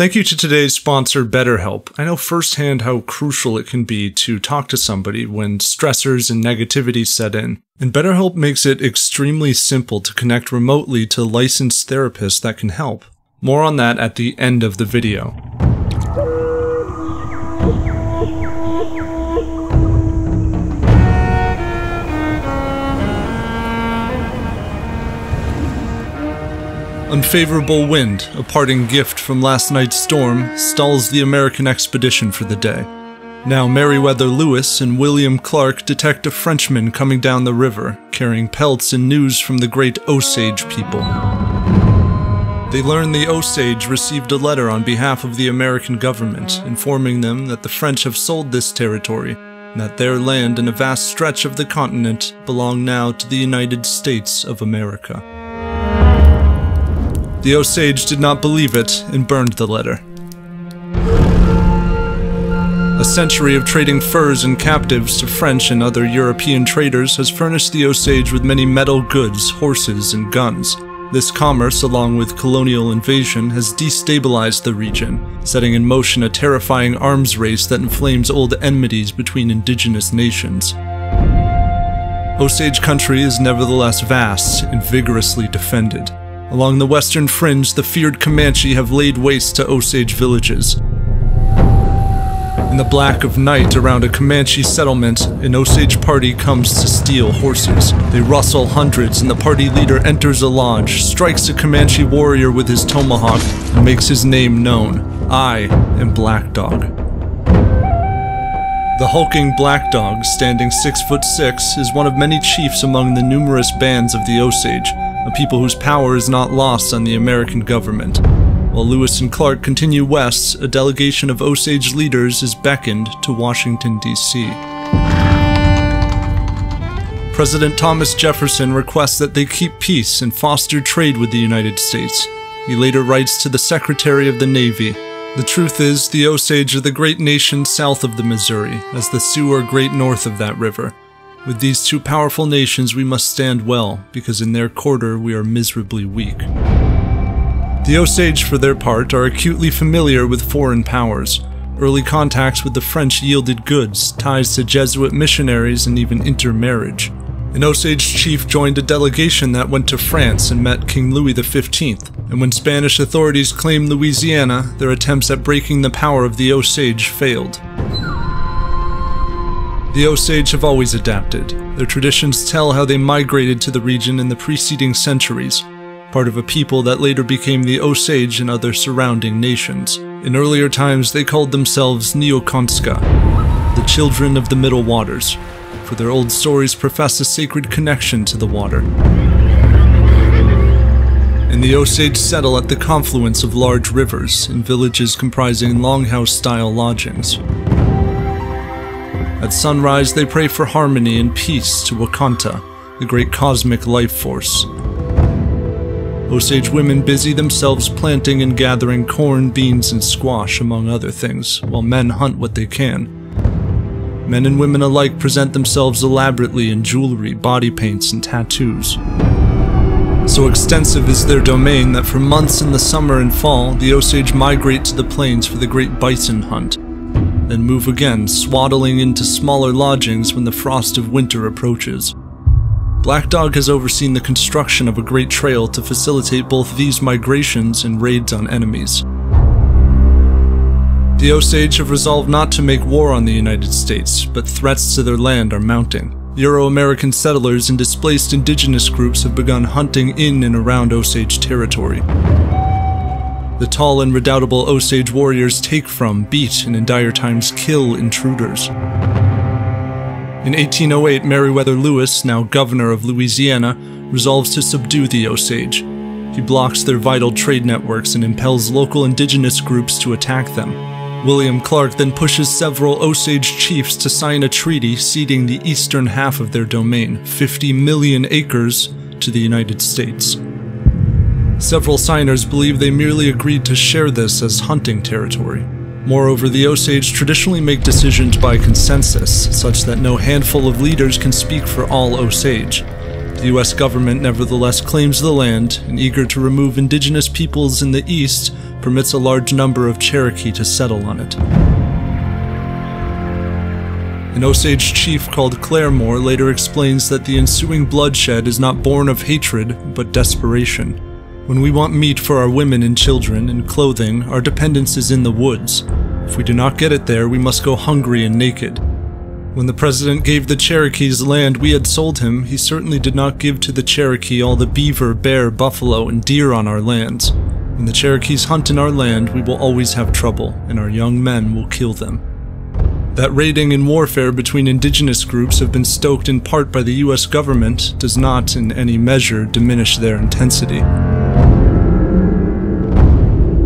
Thank you to today's sponsor, BetterHelp. I know firsthand how crucial it can be to talk to somebody when stressors and negativity set in. And BetterHelp makes it extremely simple to connect remotely to licensed therapists that can help. More on that at the end of the video. Unfavorable wind, a parting gift from last night's storm, stalls the American expedition for the day. Now Meriwether Lewis and William Clark detect a Frenchman coming down the river, carrying pelts and news from the great Osage people. They learn the Osage received a letter on behalf of the American government, informing them that the French have sold this territory, and that their land and a vast stretch of the continent belong now to the United States of America. The Osage did not believe it and burned the letter. A century of trading furs and captives to French and other European traders has furnished the Osage with many metal goods, horses, and guns. This commerce, along with colonial invasion, has destabilized the region, setting in motion a terrifying arms race that inflames old enmities between indigenous nations. Osage country is nevertheless vast and vigorously defended. Along the western fringe, the feared Comanche have laid waste to Osage villages. In the black of night around a Comanche settlement, an Osage party comes to steal horses. They rustle hundreds and the party leader enters a lodge, strikes a Comanche warrior with his tomahawk, and makes his name known. I am Black Dog. The hulking Black Dog, standing six foot six, is one of many chiefs among the numerous bands of the Osage, a people whose power is not lost on the American government. While Lewis and Clark continue west, a delegation of Osage leaders is beckoned to Washington, D.C. President Thomas Jefferson requests that they keep peace and foster trade with the United States. He later writes to the Secretary of the Navy The truth is, the Osage are the great nation south of the Missouri, as the Sioux are great north of that river. With these two powerful nations, we must stand well, because in their quarter we are miserably weak. The Osage, for their part, are acutely familiar with foreign powers. Early contacts with the French yielded goods, ties to Jesuit missionaries, and even intermarriage. An Osage chief joined a delegation that went to France and met King Louis XV, and when Spanish authorities claimed Louisiana, their attempts at breaking the power of the Osage failed. The Osage have always adapted. Their traditions tell how they migrated to the region in the preceding centuries, part of a people that later became the Osage and other surrounding nations. In earlier times, they called themselves Niukonska, the children of the Middle Waters, for their old stories profess a sacred connection to the water. And the Osage settle at the confluence of large rivers in villages comprising longhouse-style lodgings. At sunrise, they pray for harmony and peace to Wakanta, the great cosmic life force. Osage women busy themselves planting and gathering corn, beans, and squash, among other things, while men hunt what they can. Men and women alike present themselves elaborately in jewelry, body paints, and tattoos. So extensive is their domain that for months in the summer and fall, the Osage migrate to the plains for the great bison hunt, then move again, swaddling into smaller lodgings when the frost of winter approaches. Black Dog has overseen the construction of a great trail to facilitate both these migrations and raids on enemies. The Osage have resolved not to make war on the United States, but threats to their land are mounting. Euro-American settlers and displaced indigenous groups have begun hunting in and around Osage territory. The tall and redoubtable Osage warriors take from, beat, and in dire times kill intruders. In 1808, Meriwether Lewis, now governor of Louisiana, resolves to subdue the Osage. He blocks their vital trade networks and impels local indigenous groups to attack them. William Clark then pushes several Osage chiefs to sign a treaty ceding the eastern half of their domain, 50 million acres, to the United States. Several signers believe they merely agreed to share this as hunting territory. Moreover, the Osage traditionally make decisions by consensus, such that no handful of leaders can speak for all Osage. The US government nevertheless claims the land, and eager to remove indigenous peoples in the east, permits a large number of Cherokee to settle on it. An Osage chief called Claremore later explains that the ensuing bloodshed is not born of hatred, but desperation. When we want meat for our women and children and clothing, our dependence is in the woods. If we do not get it there, we must go hungry and naked. When the president gave the Cherokees land we had sold him, he certainly did not give to the Cherokee all the beaver, bear, buffalo, and deer on our lands. When the Cherokees hunt in our land, we will always have trouble, and our young men will kill them. That raiding and warfare between indigenous groups have been stoked in part by the US government does not, in any measure, diminish their intensity.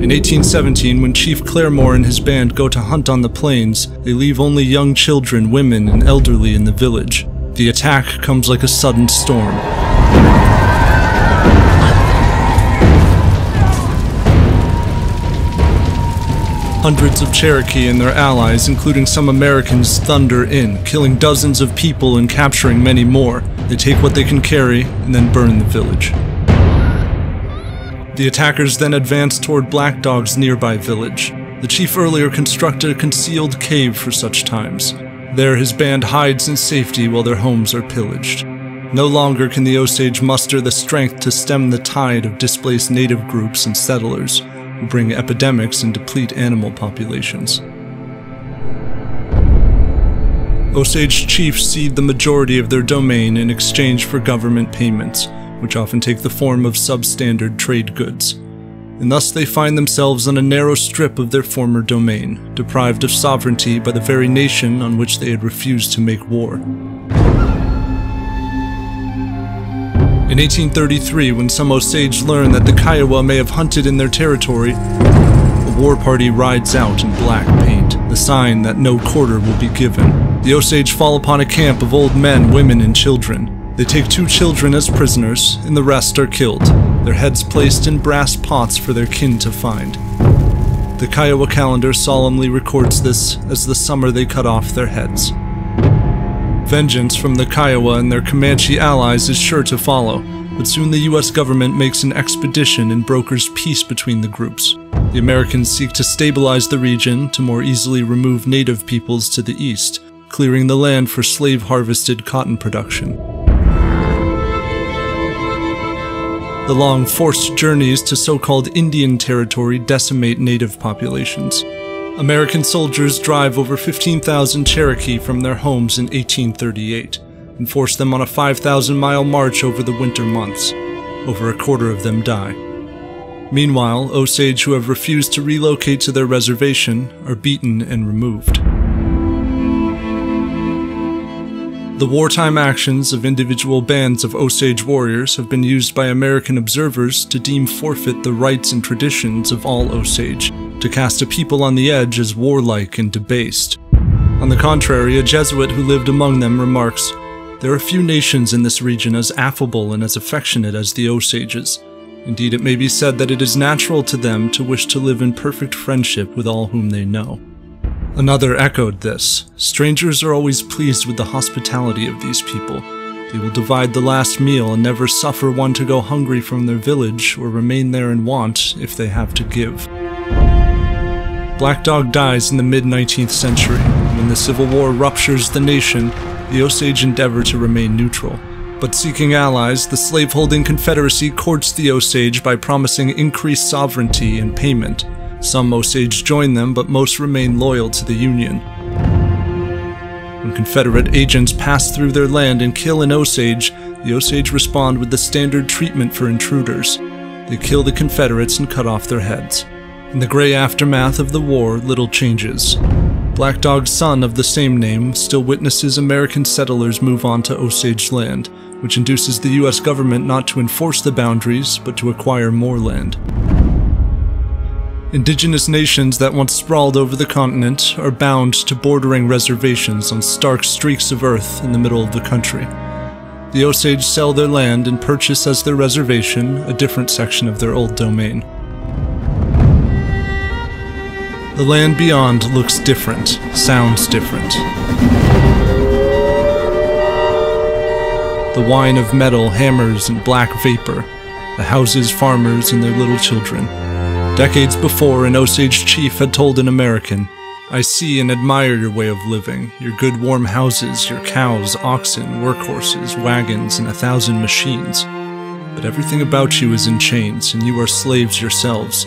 In 1817, when Chief Claremore and his band go to hunt on the plains, they leave only young children, women, and elderly in the village. The attack comes like a sudden storm. Hundreds of Cherokee and their allies, including some Americans, thunder in, killing dozens of people and capturing many more. They take what they can carry and then burn the village. The attackers then advance toward Black Dog's nearby village. The chief earlier constructed a concealed cave for such times. There his band hides in safety while their homes are pillaged. No longer can the Osage muster the strength to stem the tide of displaced native groups and settlers who bring epidemics and deplete animal populations. Osage chiefs cede the majority of their domain in exchange for government payments, which often take the form of substandard trade goods. And thus they find themselves on a narrow strip of their former domain, deprived of sovereignty by the very nation on which they had refused to make war. In 1833, when some Osage learn that the Kiowa may have hunted in their territory, a war party rides out in black paint, the sign that no quarter will be given. The Osage fall upon a camp of old men, women, and children. They take two children as prisoners, and the rest are killed, their heads placed in brass pots for their kin to find. The Kiowa calendar solemnly records this as the summer they cut off their heads. Vengeance from the Kiowa and their Comanche allies is sure to follow, but soon the US government makes an expedition and brokers peace between the groups. The Americans seek to stabilize the region to more easily remove native peoples to the east, clearing the land for slave harvested cotton production. The long, forced journeys to so called Indian territory decimate native populations. American soldiers drive over 15,000 Cherokee from their homes in 1838 and force them on a 5,000 mile march over the winter months. Over a quarter of them die. Meanwhile, Osage who have refused to relocate to their reservation are beaten and removed. The wartime actions of individual bands of Osage warriors have been used by American observers to deem forfeit the rights and traditions of all Osage, to cast a people on the edge as warlike and debased. On the contrary, a Jesuit who lived among them remarks, There are few nations in this region as affable and as affectionate as the Osages. Indeed, it may be said that it is natural to them to wish to live in perfect friendship with all whom they know. Another echoed this. Strangers are always pleased with the hospitality of these people. They will divide the last meal and never suffer one to go hungry from their village or remain there in want if they have to give. Black Dog dies in the mid 19th century. When the Civil War ruptures the nation, the Osage endeavor to remain neutral. But seeking allies, the slaveholding Confederacy courts the Osage by promising increased sovereignty and payment. Some Osage join them, but most remain loyal to the Union. When Confederate agents pass through their land and kill an Osage, the Osage respond with the standard treatment for intruders. They kill the Confederates and cut off their heads. In the gray aftermath of the war, little changes. Black Dog's son of the same name still witnesses American settlers move on to Osage land, which induces the US government not to enforce the boundaries, but to acquire more land. Indigenous nations that once sprawled over the continent are bound to bordering reservations on stark streaks of earth in the middle of the country. The Osage sell their land and purchase as their reservation a different section of their old domain. The land beyond looks different, sounds different. The whine of metal, hammers, and black vapor, the houses, farmers, and their little children Decades before, an Osage chief had told an American, I see and admire your way of living, your good warm houses, your cows, oxen, workhorses, wagons, and a thousand machines. But everything about you is in chains, and you are slaves yourselves.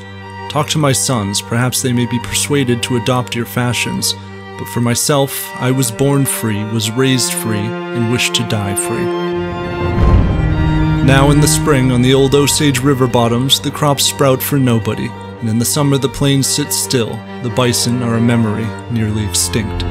Talk to my sons, perhaps they may be persuaded to adopt your fashions. But for myself, I was born free, was raised free, and wish to die free. Now in the spring, on the old Osage river bottoms, the crops sprout for nobody, and in the summer the plains sit still, the bison are a memory, nearly extinct.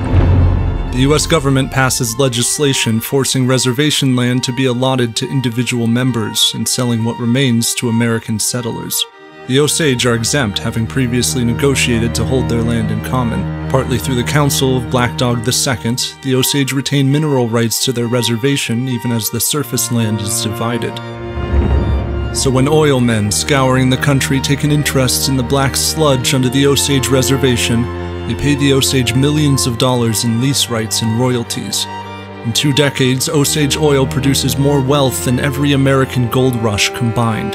The US government passes legislation forcing reservation land to be allotted to individual members and selling what remains to American settlers. The Osage are exempt, having previously negotiated to hold their land in common. Partly through the counsel of Black Dog II, the Osage retain mineral rights to their reservation even as the surface land is divided. So when oil men scouring the country take an interest in the black sludge under the Osage Reservation, they pay the Osage millions of dollars in lease rights and royalties. In two decades, Osage oil produces more wealth than every American gold rush combined.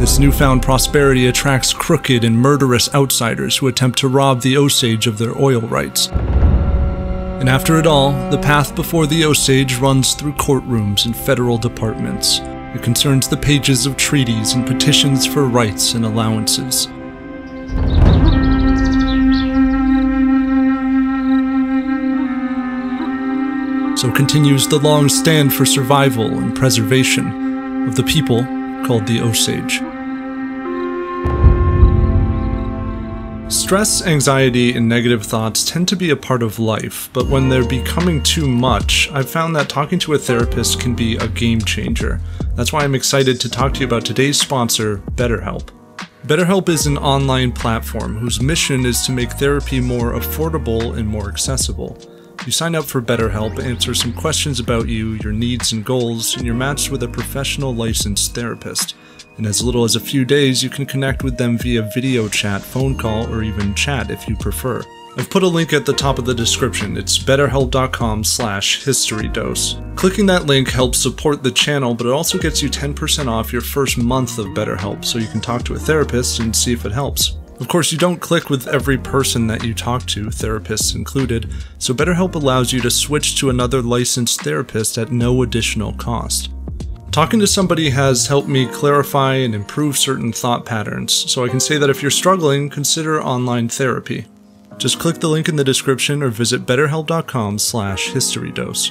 This newfound prosperity attracts crooked and murderous outsiders who attempt to rob the Osage of their oil rights. And after it all, the path before the Osage runs through courtrooms and federal departments. It concerns the pages of treaties and petitions for rights and allowances. So continues the long stand for survival and preservation of the people called the Osage. Stress, anxiety, and negative thoughts tend to be a part of life, but when they're becoming too much, I've found that talking to a therapist can be a game changer. That's why I'm excited to talk to you about today's sponsor, BetterHelp. BetterHelp is an online platform whose mission is to make therapy more affordable and more accessible. You sign up for BetterHelp, answer some questions about you, your needs and goals, and you're matched with a professional licensed therapist. In as little as a few days, you can connect with them via video chat, phone call, or even chat if you prefer. I've put a link at the top of the description. It's betterhelp.com slash historydose. Clicking that link helps support the channel, but it also gets you 10% off your first month of BetterHelp, so you can talk to a therapist and see if it helps. Of course, you don't click with every person that you talk to, therapists included, so BetterHelp allows you to switch to another licensed therapist at no additional cost. Talking to somebody has helped me clarify and improve certain thought patterns, so I can say that if you're struggling, consider online therapy. Just click the link in the description or visit betterhelp.com slash historydose.